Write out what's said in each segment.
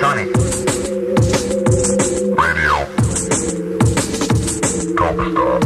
Sonic. Radio. Don't stop.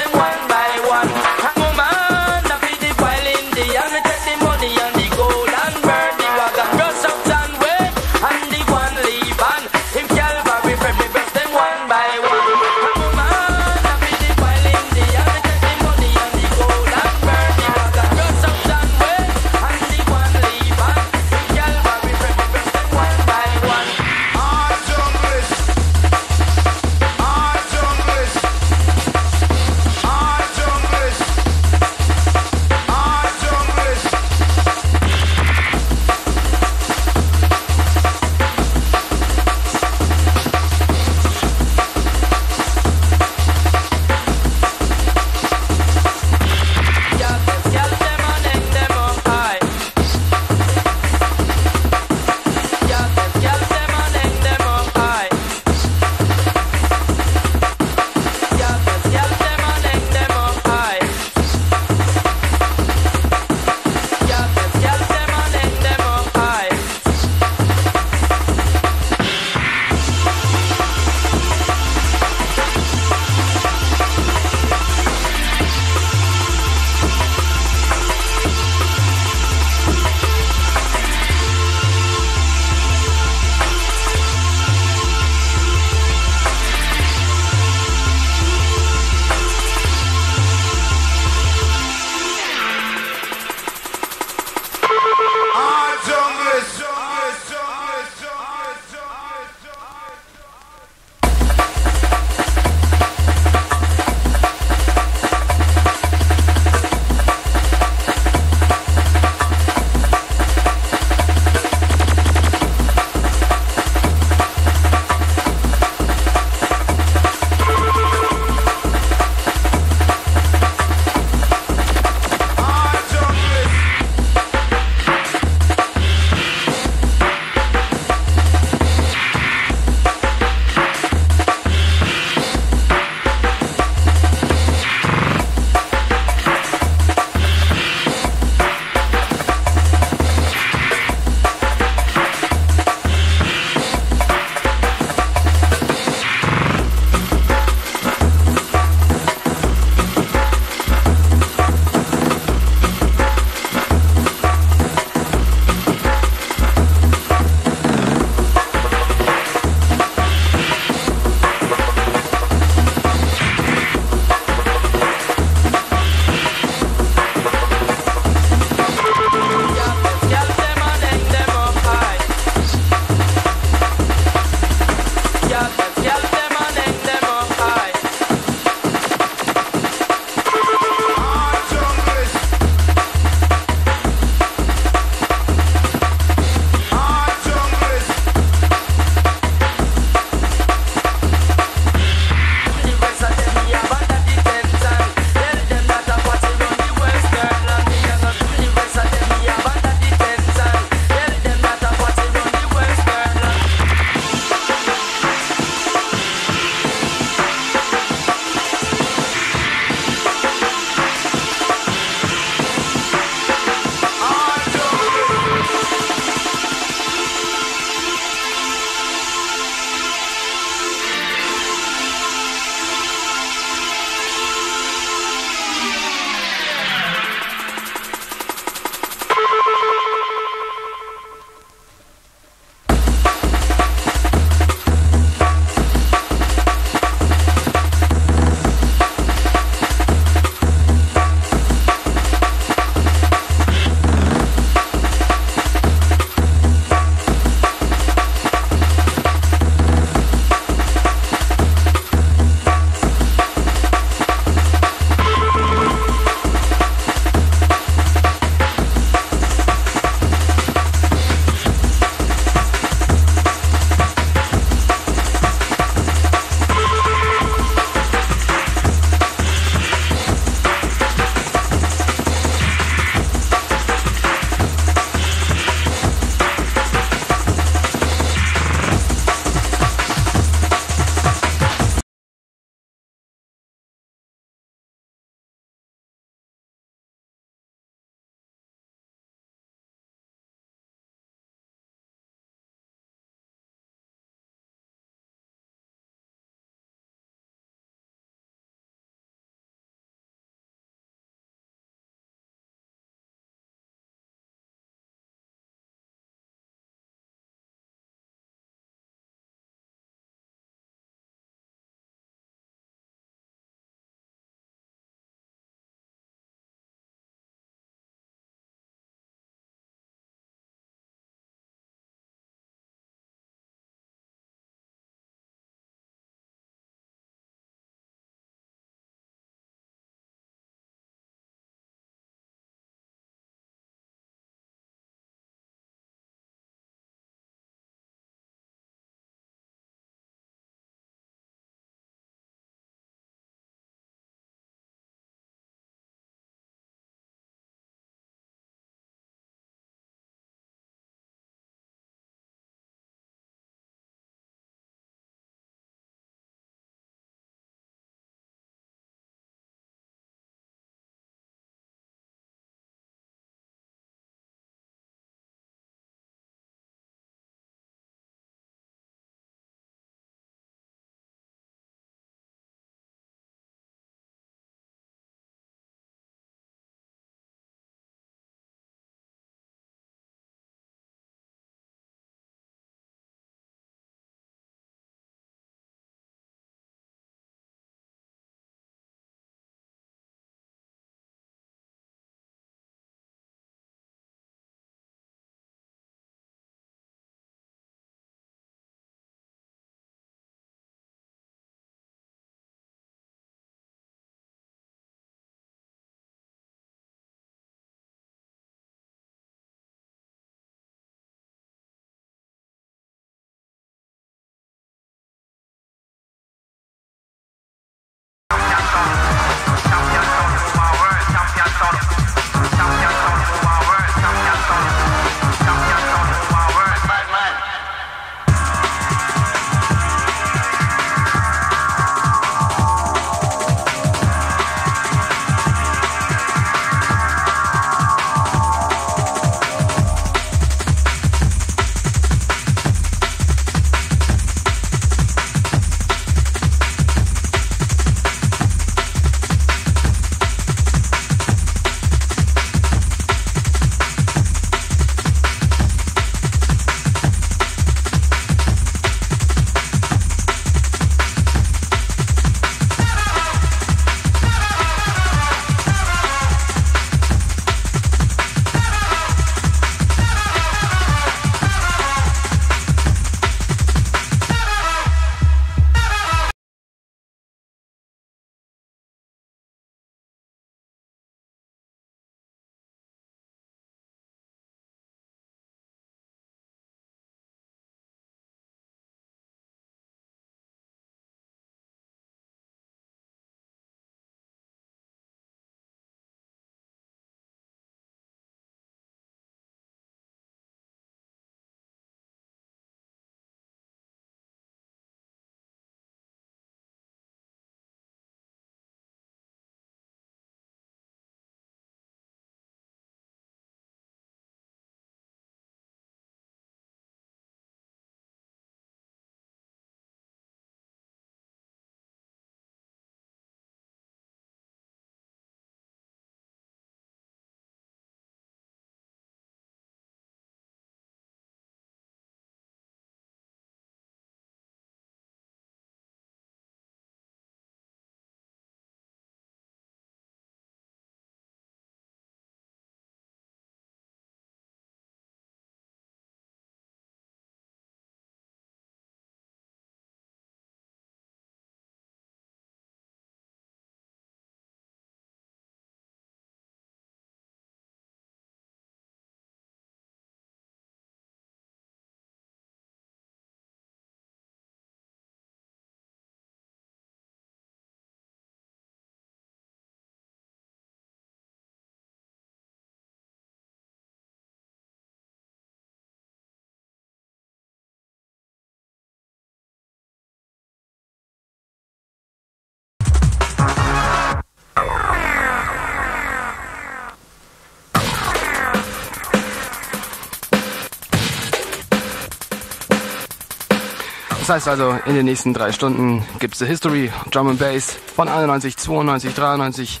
Das heißt also, in den nächsten drei Stunden gibt es The History, Drum and Bass von 91, 92, 93.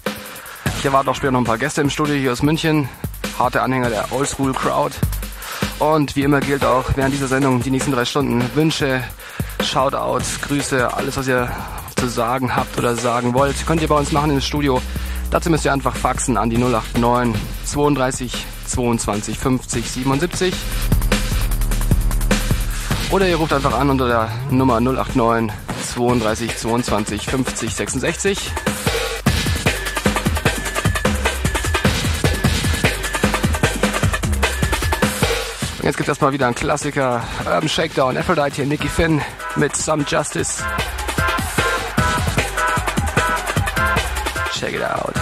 Ich erwarte auch später noch ein paar Gäste im Studio hier aus München. Harte Anhänger der Oldschool Crowd. Und wie immer gilt auch während dieser Sendung die nächsten drei Stunden Wünsche, Shoutouts, Grüße, alles was ihr zu sagen habt oder sagen wollt, könnt ihr bei uns machen ins Studio. Dazu müsst ihr einfach faxen an die 089 32 22 50 77. Oder ihr ruft einfach an unter der Nummer 089 32 22 50 66. Und jetzt gibt es erstmal wieder einen Klassiker. Urban Shakedown, Aphrodite hier, Nicky Finn mit Some Justice. Check it out.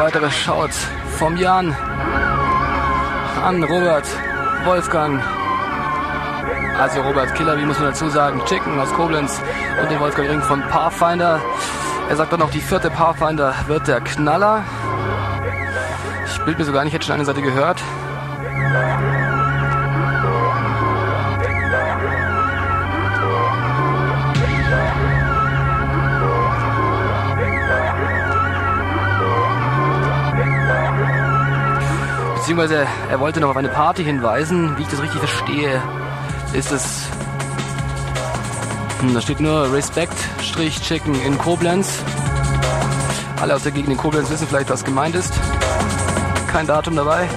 Weitere Shouts vom Jan an Robert, Wolfgang, also Robert Killer, wie muss man dazu sagen, Chicken aus Koblenz und den Wolfgang Ring von Pathfinder. Er sagt dann noch, die vierte Pathfinder wird der Knaller. Ich bild mir sogar nicht, ich hätte schon eine Seite gehört. Beziehungsweise er wollte noch auf eine Party hinweisen. Wie ich das richtig verstehe, ist es. Hm, da steht nur Respect-Chicken in Koblenz. Alle aus der Gegend in Koblenz wissen vielleicht, was gemeint ist. Kein Datum dabei.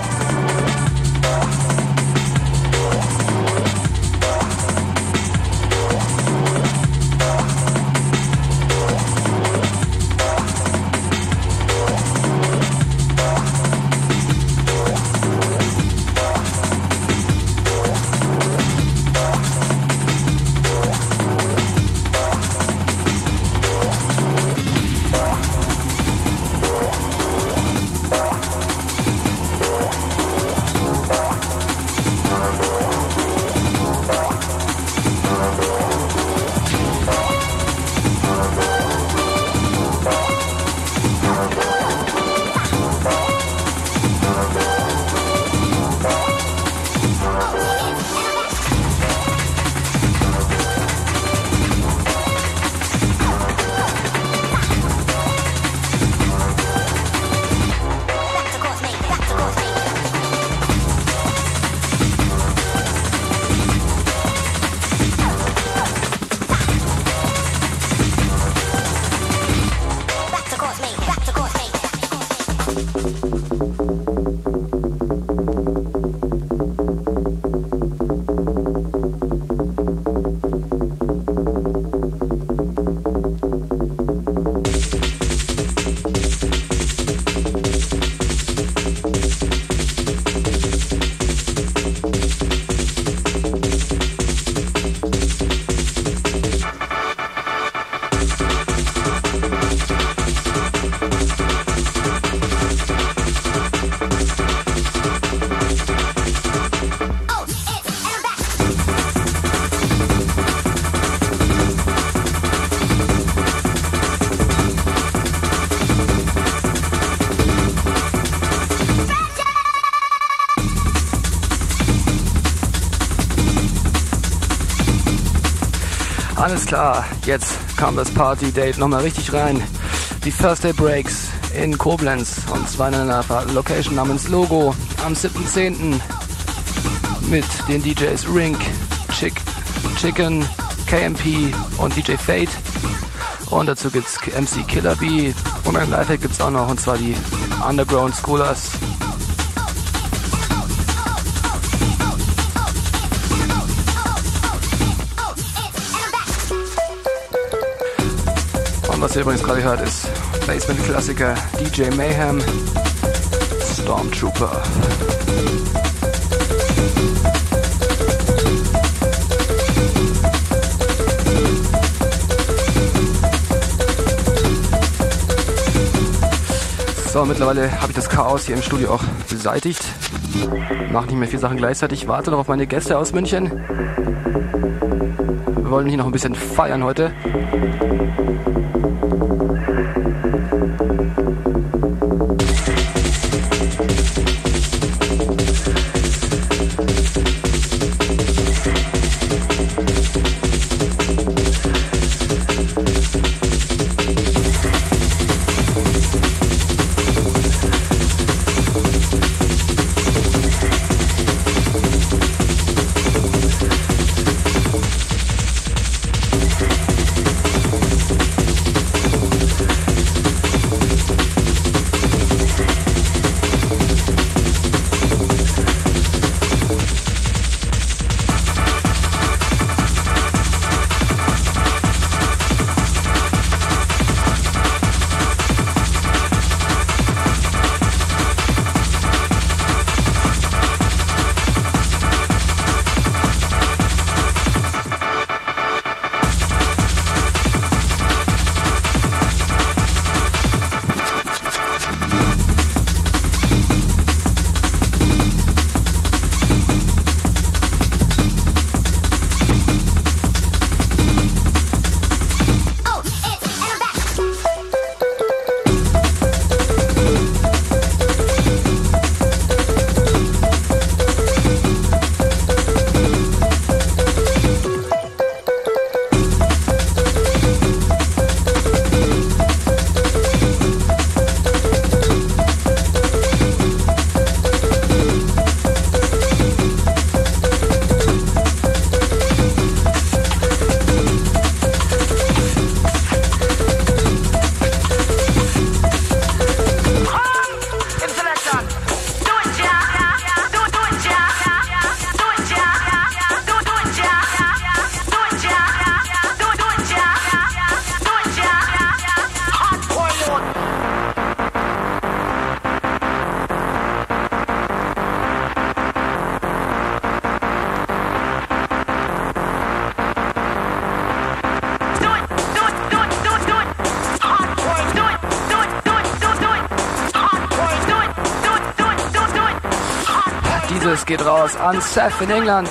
Alles klar, jetzt kam das Party-Date nochmal richtig rein. Die First Day Breaks in Koblenz und zwar in einer Location namens Logo am 7.10. mit den DJs Rink, Chick, Chicken, KMP und DJ Fate. Und dazu gibt's MC Killer B und ein Live gibt's auch noch und zwar die Underground Schoolers was ihr übrigens gerade hört, ist Basement-Klassiker DJ Mayhem Stormtrooper. So, mittlerweile habe ich das Chaos hier im Studio auch beseitigt. Mache nicht mehr viele Sachen gleichzeitig. Warte noch auf meine Gäste aus München. Wir wollen hier noch ein bisschen feiern heute. Geht raus an Seth in England.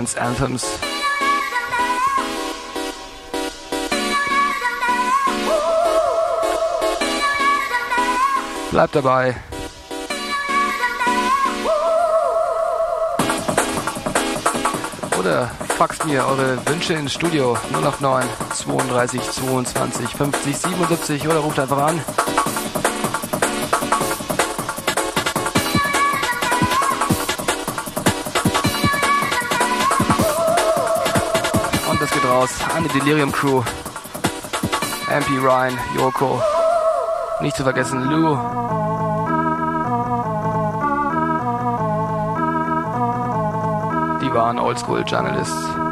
Dance Anthems. Bleibt dabei. Oder faxt mir eure Wünsche ins Studio 089 32 22 50 77 oder ruft einfach an. Raus an die Delirium Crew. MP Ryan, Yoko. Nicht zu vergessen Lou. Die waren Oldschool Journalists.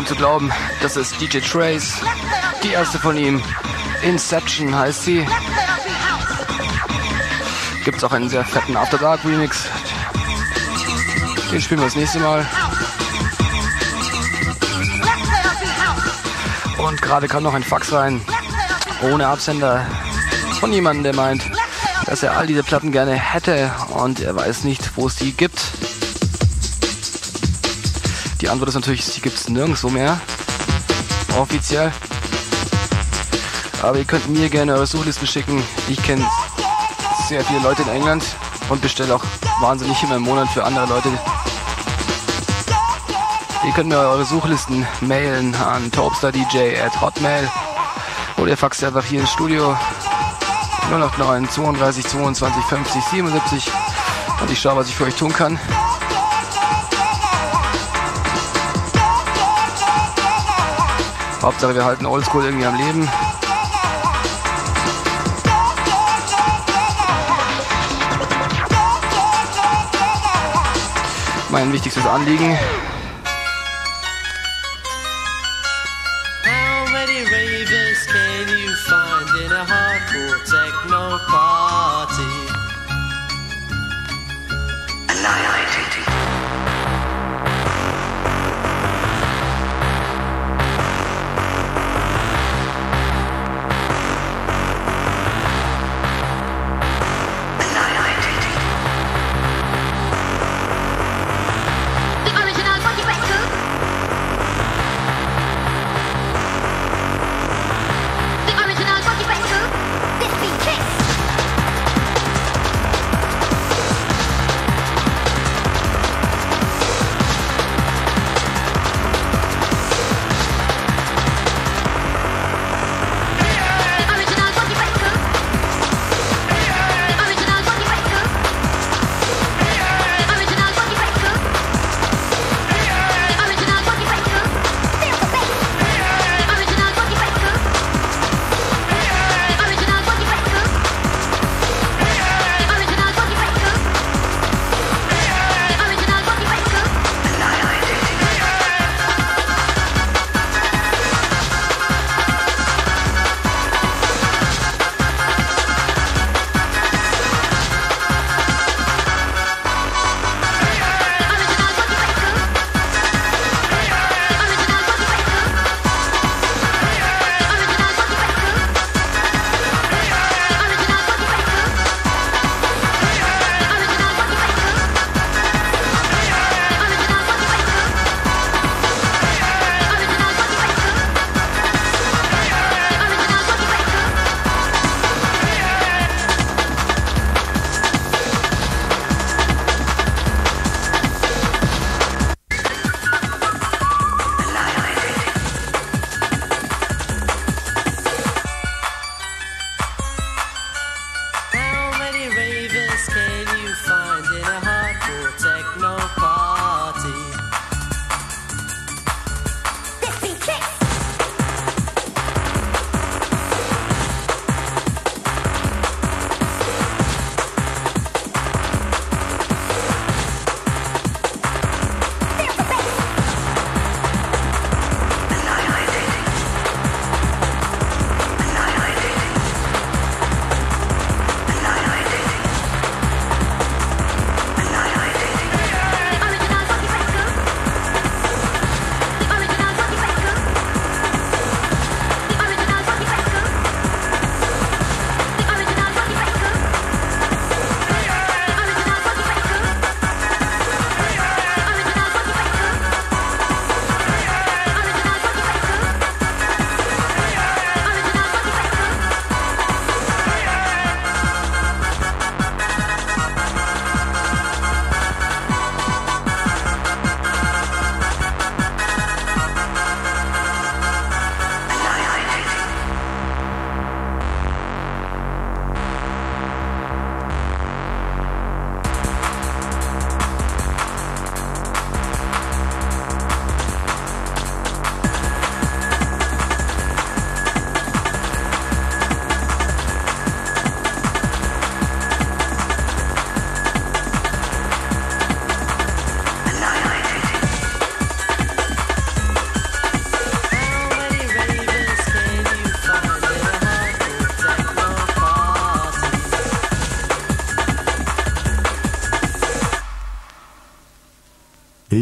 Kaum zu glauben. Das ist DJ Trace. Die erste von ihm. Inception heißt sie. Gibt's auch einen sehr fetten After Dark Remix. Den spielen wir das nächste Mal. Und gerade kam noch ein Fax rein. Ohne Absender. Von jemandem, der meint, dass er all diese Platten gerne hätte und er weiß nicht, wo es die gibt. Die Antwort ist natürlich, sie gibt es nirgendwo mehr. Offiziell. Aber ihr könnt mir gerne eure Suchlisten schicken. Ich kenne sehr viele Leute in England und bestelle auch wahnsinnig immer im Monat für andere Leute. Ihr könnt mir eure Suchlisten mailen an topsterdj at hotmail oder ihr faxt einfach hier ins Studio 089 32 22 50 77 und ich schaue, was ich für euch tun kann. Hauptsache wir halten Oldschool irgendwie am Leben. Mein wichtigstes Anliegen.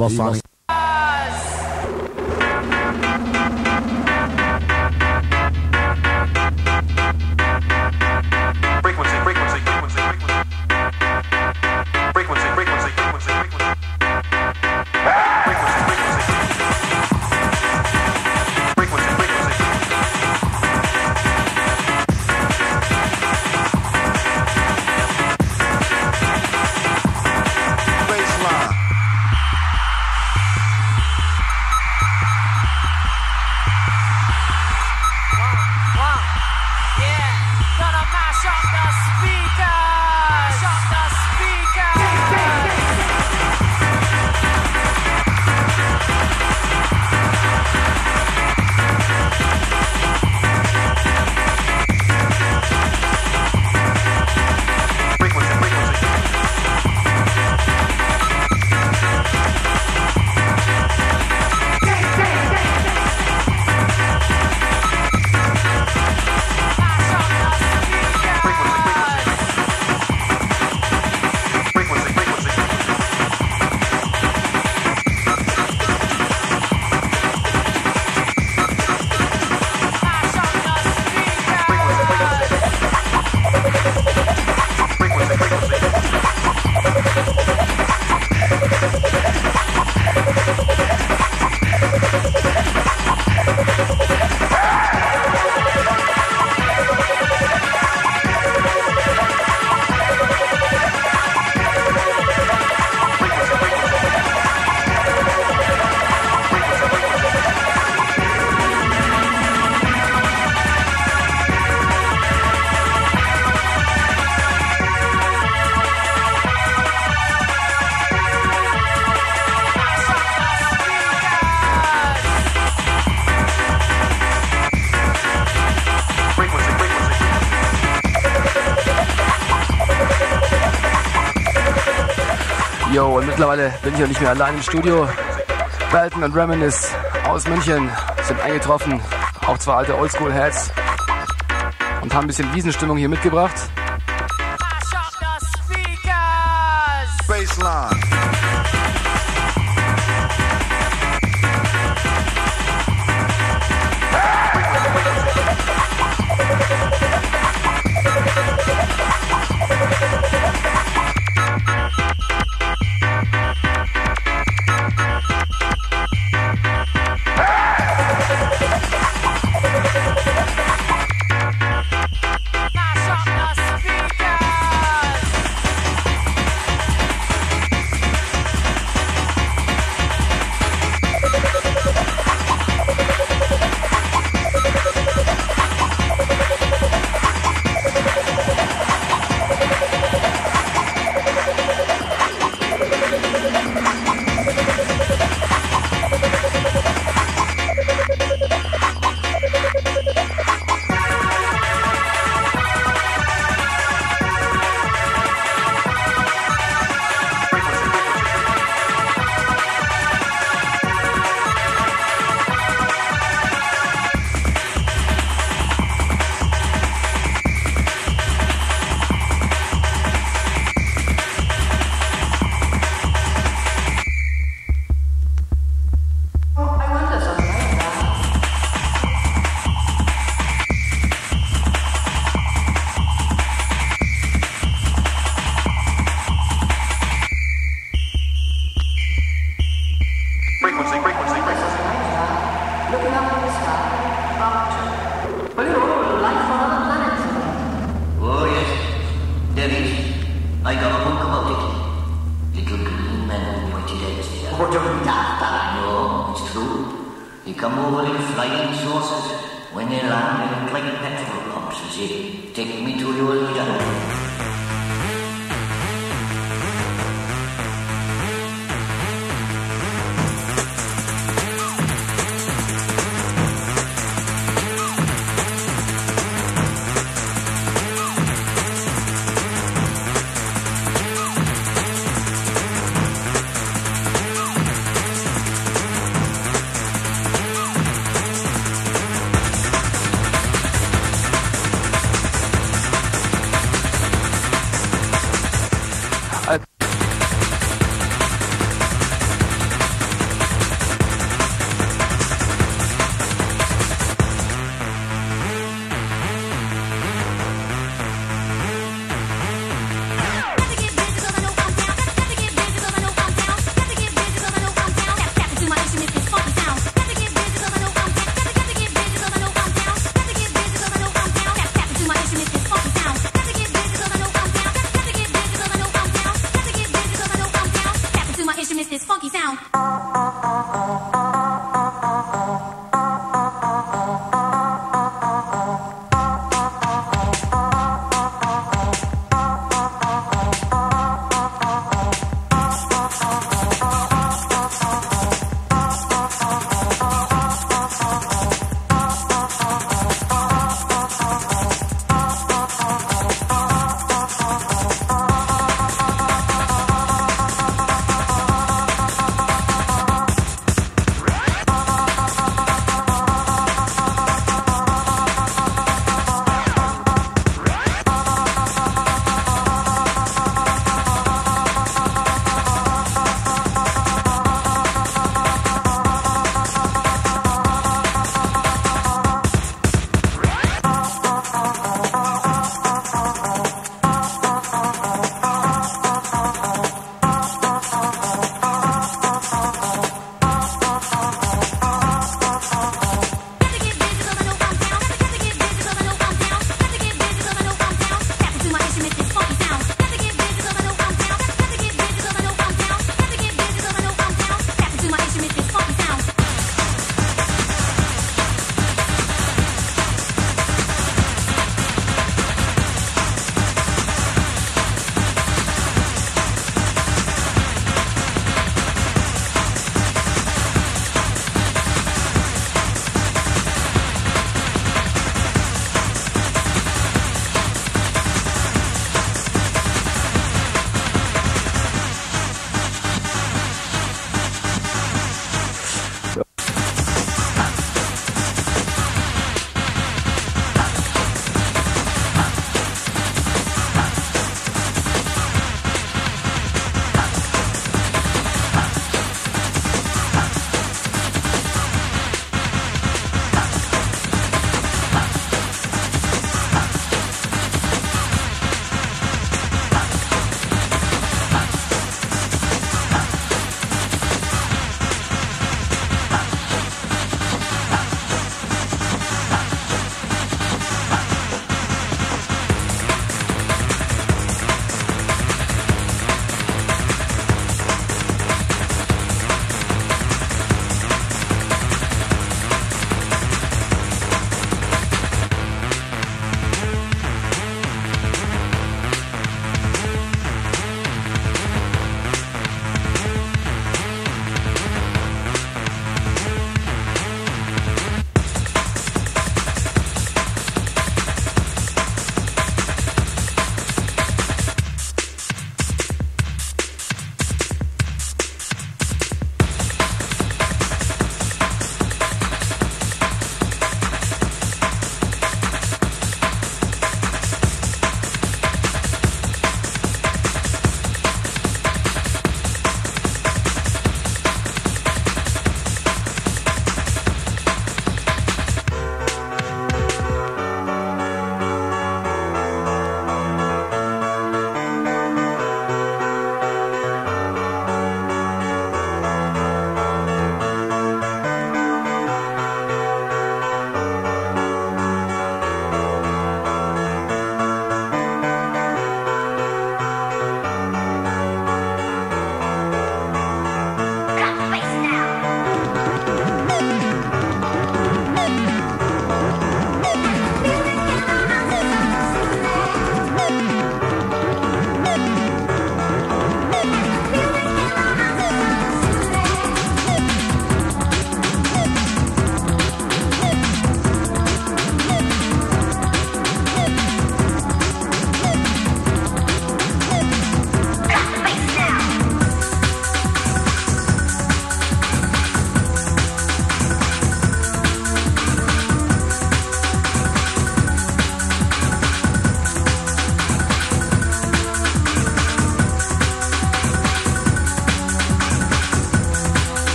basszállni. Mittlerweile bin ich ja nicht mehr allein im Studio. Belton und Reminis aus München sind eingetroffen. Auch zwei alte Oldschool-Heads. Und haben ein bisschen Wiesenstimmung hier mitgebracht.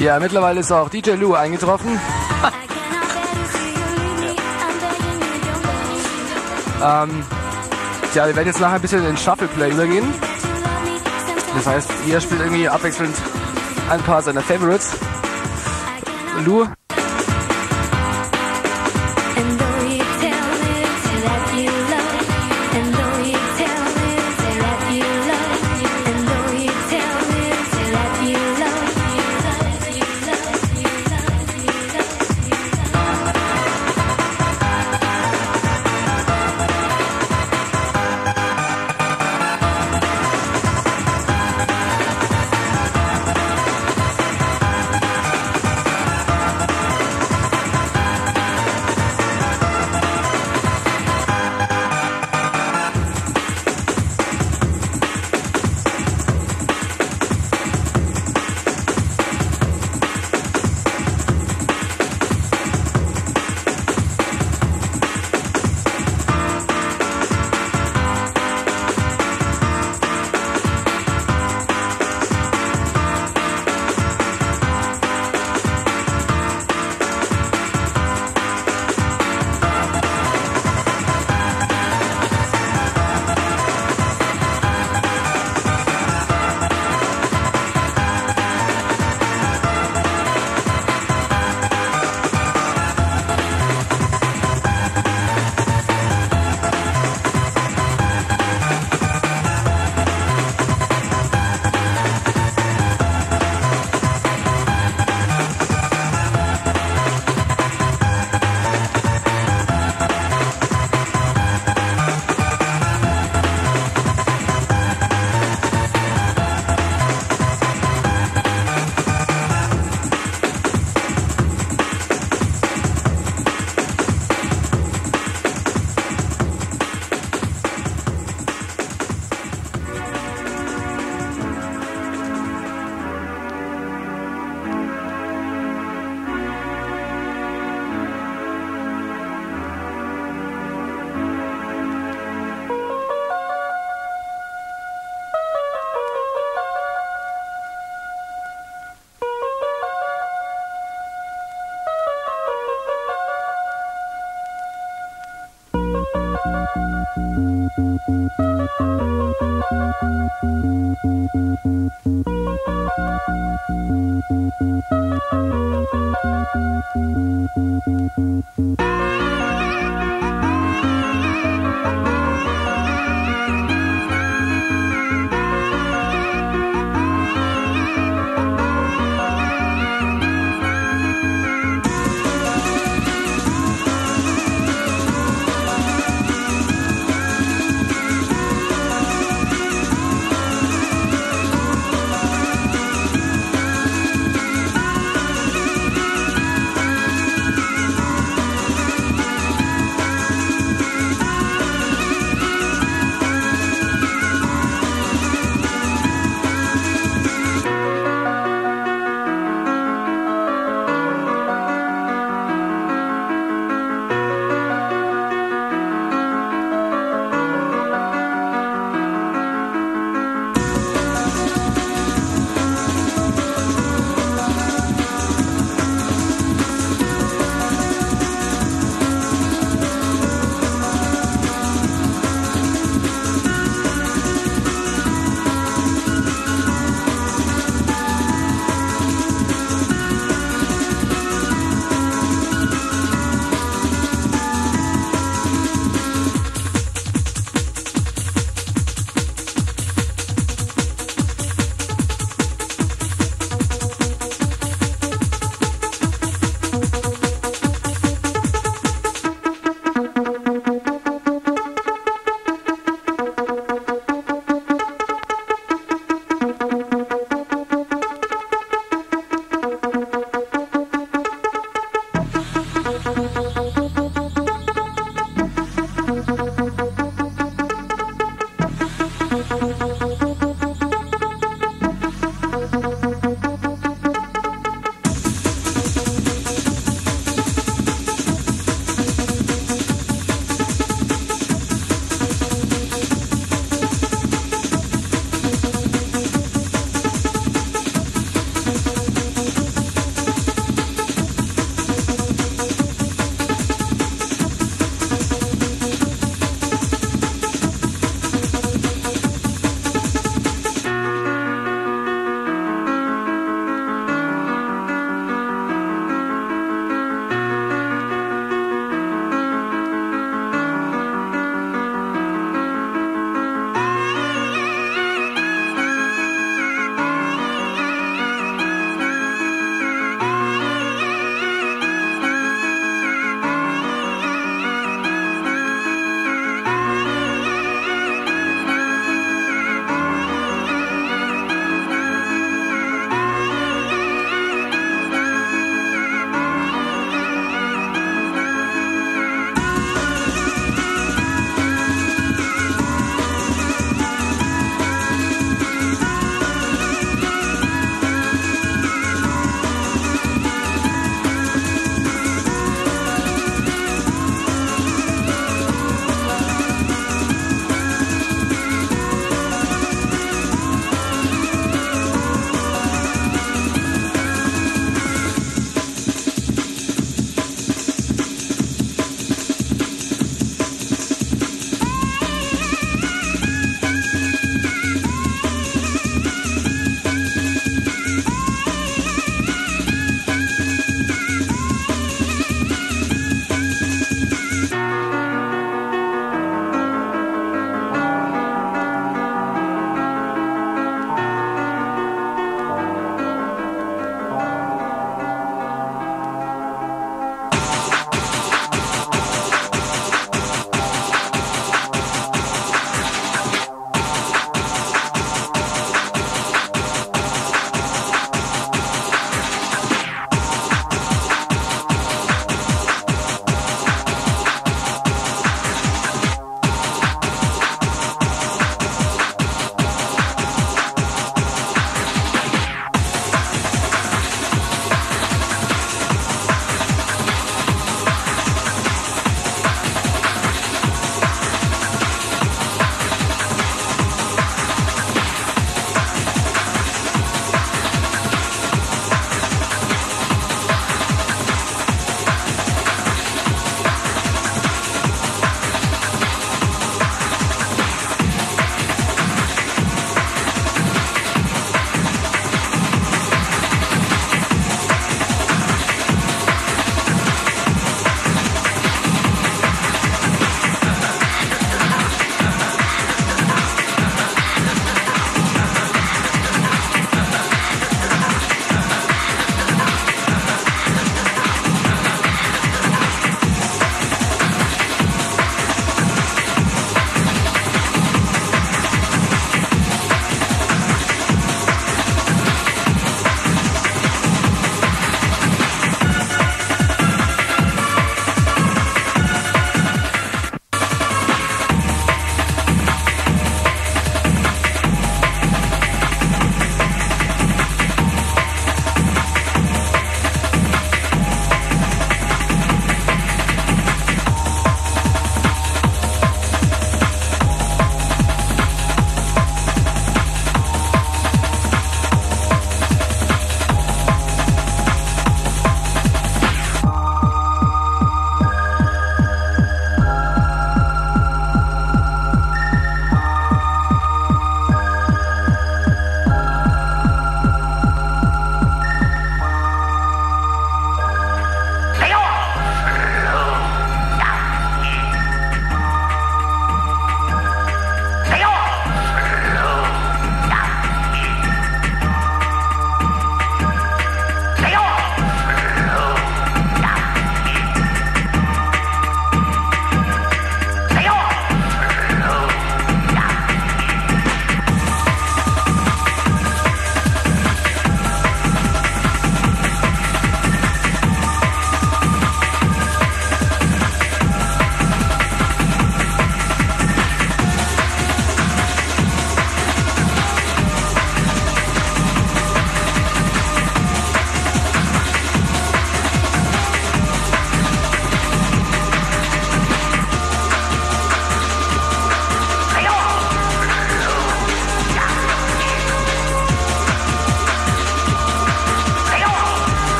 Ja, mittlerweile ist auch DJ Lou eingetroffen. ähm, ja, wir werden jetzt nachher ein bisschen in Shuffleplay übergehen. Das heißt, jeder spielt irgendwie abwechselnd ein paar seiner Favorites. Lou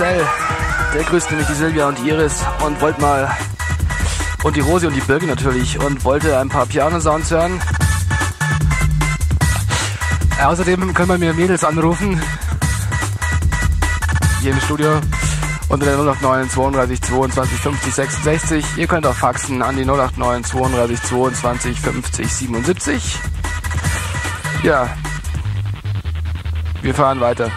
Marcel. Der grüßt nämlich die Silvia und die Iris und wollte mal. Und die Rosi und die Birke natürlich und wollte ein paar Piano-Sounds hören. Außerdem können wir mir Mädels anrufen. Hier im Studio. Unter der 089 32 22 50 66. Ihr könnt auch faxen an die 089 32 22 50 77. Ja. Wir fahren weiter.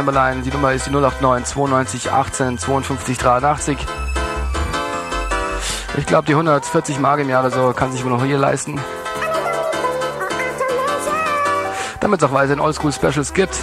Memberline, die Nummer ist die 089 92 18 52 83. Ich glaube, die 140 Mark im Jahr oder so kann sich wohl noch hier leisten. Damit es auch weiterhin Oldschool Specials gibt.